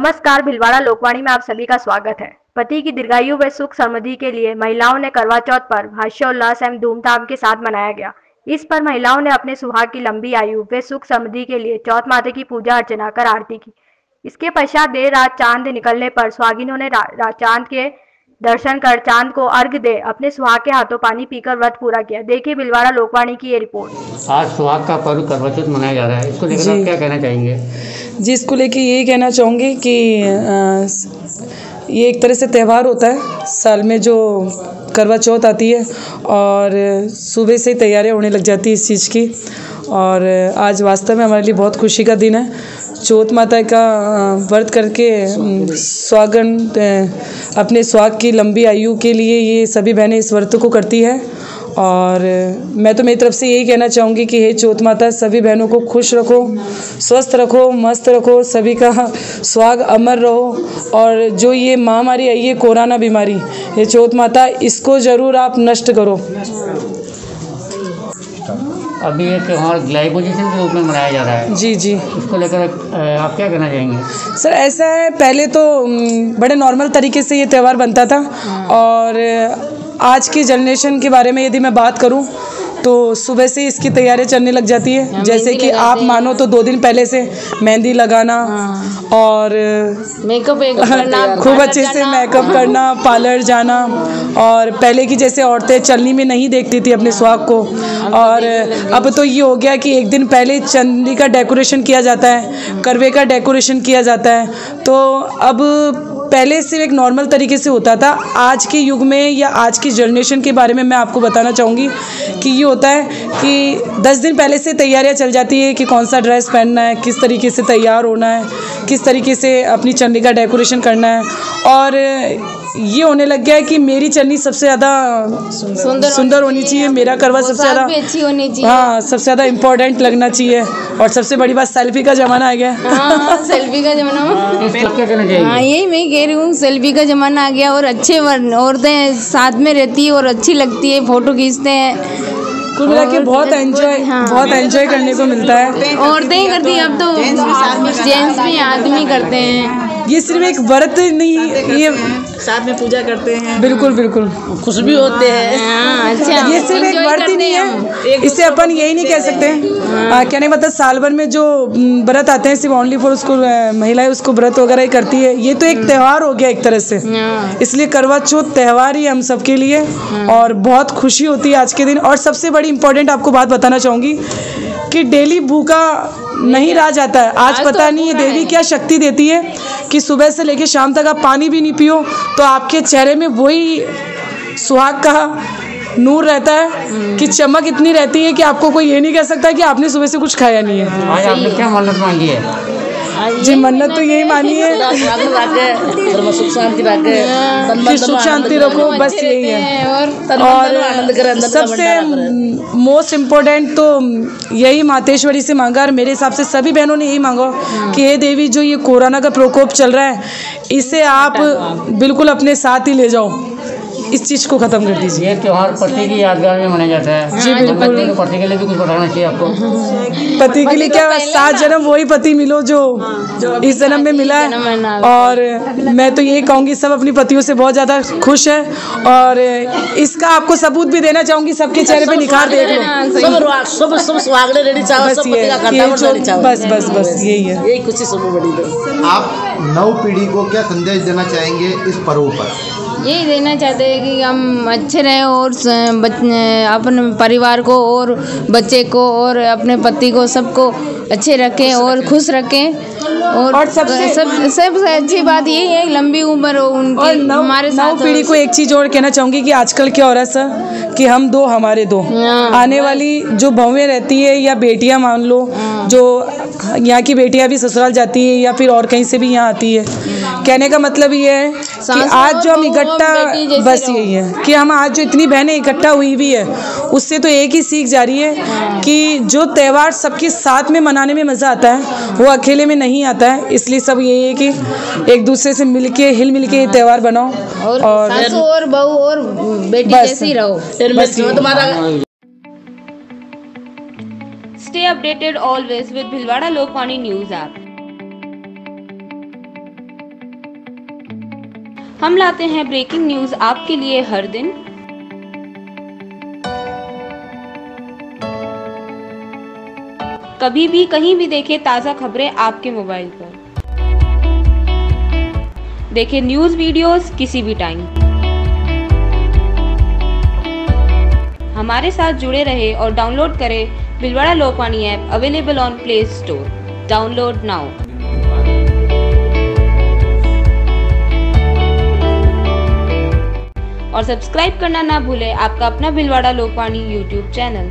नमस्कार भिलवाड़ा लोकवाणी में आप सभी का स्वागत है। पति की दीर्घायु व सुख समृद्धि के लिए महिलाओं ने करवा चौथ पर हर्षोल्लास एवं धूमधाम के साथ मनाया गया। इस पर महिलाओं ने अपने सुहाग की लंबी आयु व सुख समृद्धि के लिए चौथ माता की पूजा अर्चना कर आरती की। इसके पश्चात देर रात चाँद निकलने पर सुहागिनों ने रा, रा, चाँद के दर्शन कर चाँद को अर्घ दे अपने सुहाग के हाथों पानी पीकर व्रत पूरा किया। देखिए भिलवाड़ा लोकवाणी की ये रिपोर्ट। आज सुहाग का पर्व करवा चौथ मनाया जा रहा है। इसको लेकर आप। क्या कहना चाहेंगे? जी इसको लेके यही कहना चाहूँगी कि ये एक तरह से त्यौहार होता है। साल में जो करवा चौथ आती है और सुबह से ही तैयारियाँ होने लग जाती है इस चीज़ की। और आज वास्तव में हमारे लिए बहुत खुशी का दिन है। चौथ माता का व्रत करके स्वागन अपने स्वाग की लंबी आयु के लिए ये सभी बहनें इस व्रत को करती है। और मैं तो मेरी तरफ़ से यही कहना चाहूँगी कि हे चौथ माता, सभी बहनों को खुश रखो, स्वस्थ रखो, मस्त रखो, सभी का स्वाग अमर रहो। और जो ये महामारी आई है कोरोना बीमारी ये चौथ माता, इसको ज़रूर आप नष्ट करो। अभी ये त्यौहार ग्लाइकोजेशन के रूप में मनाया जा रहा है। जी जी। इसको लेकर आप क्या कहना चाहेंगे? सर ऐसा है पहले तो बड़े नॉर्मल तरीके से ये त्यौहार बनता था। और आज की जनरेशन के बारे में यदि मैं बात करूँ तो सुबह से इसकी तैयारियाँ चलने लग जाती है। जैसे कि आप मानो तो दो दिन पहले से मेहंदी लगाना और मेकअप करना खूब अच्छे से मेकअप करना पार्लर जाना और पहले की जैसे औरतें चलनी में नहीं देखती थी अपने सुहाग को और अब तो ये हो गया कि एक दिन पहले चंदी का डेकोरेशन किया जाता है करवे का डेकोरेशन किया जाता है। तो अब पहले सिर्फ़ एक नॉर्मल तरीके से होता था। आज के युग में या आज की जनरेशन के बारे में मैं आपको बताना चाहूँगी कि ये होता है कि दस दिन पहले से तैयारियाँ चल जाती है कि कौन सा ड्रेस पहनना है, किस तरीके से तैयार होना है। किस तरीके से अपनी चन्नी का डेकोरेशन करना है। और ये होने लग गया है कि मेरी चन्नी सबसे ज़्यादा सुंदर सुंदर होनी चाहिए मेरा करवा सबसे ज़्यादा अच्छी होनी चाहिए। हाँ सबसे ज़्यादा इम्पोर्टेंट लगना चाहिए। और सबसे बड़ी बात सेल्फी का ज़माना आ गया। हाँ सेल्फी का जमाना। कहना हाँ यही मैं कह रही हूँ सेल्फी का जमाना आ गया और अच्छे औरतें साथ में रहती है और अच्छी लगती है फ़ोटो खींचते हैं। कुल मिला के बहुत एंजॉय हाँ। बहुत एंजॉय करने को मिलता है। औरतें ही करती है अब तो जेंट्स भी आदमी करते हैं। ये सिर्फ़ एक व्रत नहीं ये साथ में पूजा करते हैं। बिल्कुल बिल्कुल। खुश भी होते हैं। हाँ अच्छा। ये सिर्फ़ एक व्रत ही नहीं है। इसे अपन यही नहीं कह सकते। आ, कहने का मतलब साल भर में जो व्रत आते हैं सिर्फ़ ओनली फॉर उसको महिलाएँ उसको व्रत वगैरह ही करती है। ये तो एक त्यौहार हो गया एक तरह से। हाँ। इसलिए करवा चौथ त्यौहार ही है हम सबके लिए। और बहुत खुशी होती है आज के दिन। और सबसे बड़ी इम्पोर्टेंट आपको बात बताना चाहूँगी कि डेली भूखा नहीं रहा जाता है। आज आज पता तो नहीं है देवी क्या शक्ति देती है कि सुबह से लेकर शाम तक आप पानी भी नहीं पियो तो आपके चेहरे में वही सुहाग का नूर रहता है कि चमक इतनी रहती है कि आपको कोई ये नहीं कह सकता कि आपने सुबह से कुछ खाया नहीं है। आज आपने क्या मन्नत मांगी है? जी मन्नत तो यही मानी है। में सुख शांति रखे सुख शांति रखो बस यही है। और सबसे मोस्ट इम्पोर्टेंट तो यही मातेश्वरी से मांगा और मेरे हिसाब से सभी बहनों ने यही मांगा कि हे देवी जो ये कोरोना का प्रकोप चल रहा है इसे आप बिल्कुल अपने साथ ही ले जाओ। इस चीज़ को ख़त्म कर दीजिए। ये त्यौहार पति की यादगार में मनाया जाता है। जी, बिल्कुल। पति के पति के लिए भी कुछ बताना चाहिए आपको? पति के लिए क्या सात जन्म वही पति मिलो जो इस जन्म में मिला है। और मैं तो यही कहूँगी सब अपनी पतियों से बहुत ज़्यादा खुश है। और इसका आपको सबूत भी देना चाहूँगी सबके चेहरे पे निखार देख। लो सब सब सुहागने रेडी बस सब पति का खट्टा बस बस बस यही है। यही खुशी सब बड़ी आप नव पीढ़ी को क्या संदेश देना चाहेंगे इस पर्व पर? यही देना चाहते हैं कि हम अच्छे रहें और अपने परिवार को और बच्चे को और अपने पति को सबको अच्छे रखें और खुश रखें। और, और सबसे- सब सबसे अच्छी बात यही है लंबी उम्र हो उनकी और नव हमारे साथ पीढ़ी को एक चीज़ और कहना चाहूँगी कि आजकल क्या हो रहा है सर? कि हम दो हमारे दो। हाँ, आने वाली जो बहुएँ रहती है या बेटियाँ मान लो जो यहाँ की बेटियाँ भी ससुराल जाती है या फिर और कहीं से भी यहाँ आती है। कहने का मतलब ये है कि आज जो हम इकट्ठा बस यही है कि हम आज जो इतनी बहनें इकट्ठा हुई हुई है उससे तो एक ही सीख जा रही है कि जो त्यौहार सबके साथ में मनाने में मज़ा आता है वो अकेले में नहीं आता है इसलिए सब यही है कि एक दूसरे से मिल के हिल मिल के ये त्यौहार बनाओ और और और बहू और बेटी। जैसी रहो तुम्हारा Stay updated always with Bhilwara Lokmani News app. हम लाते हैं ब्रेकिंग न्यूज़ आपके लिए हर दिन। कभी भी कहीं भी देखें ताज़ा खबरें आपके मोबाइल पर। देखें न्यूज़ वीडियोस किसी भी टाइम हमारे साथ जुड़े रहे और डाउनलोड करें Bhilwara Lokvani app available on play store download now और सब्सक्राइब करना ना भूले आपका अपना भिलवाड़ा लोकवाणी यूट्यूब चैनल।